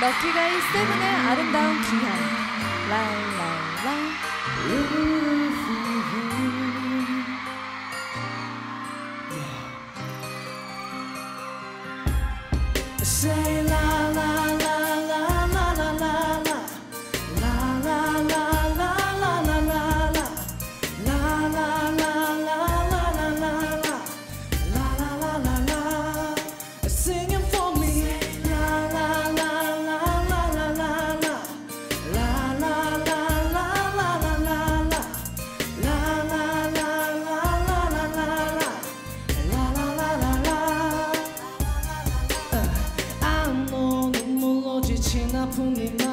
럭키가 이 세븐의 아름다운 기한. 랄랄라 Say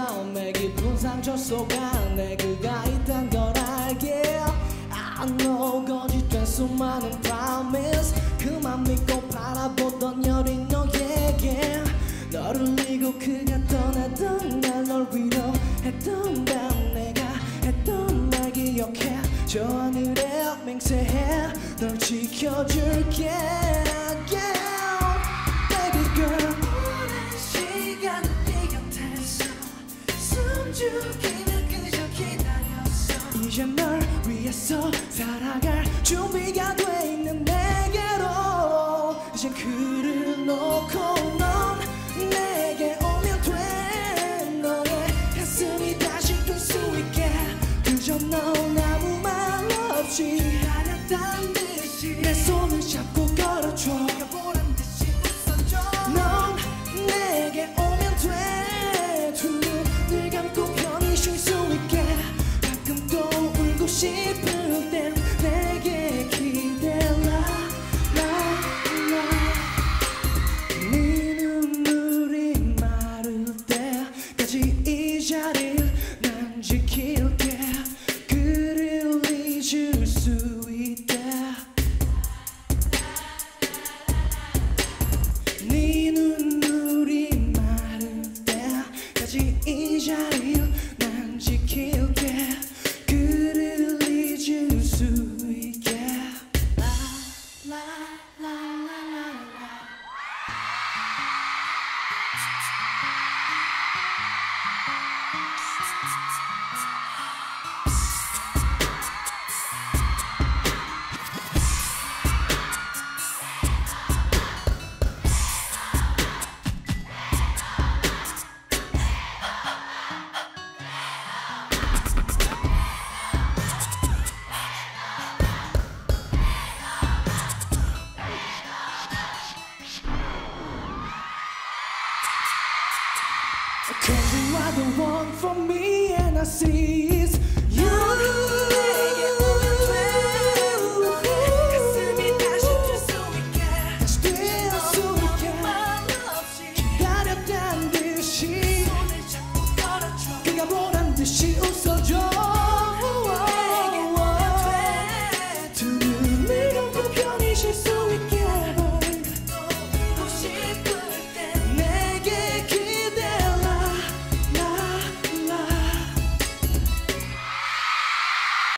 네 마음에 깊은 상처 속 안에 그가 있단 걸 알게. I know 거짓된 수많은 promise 그만 믿고 바라보던 여린 너에게. 너를 잊고 그가 떠나던 날널 위로했던 밤 내가 했던 말 기억해. 저 하늘에 맹세해 널 지켜줄게. yeah. 널 위해서 살아갈 준비가 돼 있는 내게로 이제 글을 놓고 넌 내게 오면 돼. 너의 가슴이 다시 뛸 수 있게. 그저 넌 아무 말 없이 기다렸단 듯이 싶을 땐 내게 기대라 라라. 네 눈물이 마를 때까지 이 자리를 난 지킬게. 그를 잊을 수 있게 네 눈물이 마를 때까지 이 자리 for me and I see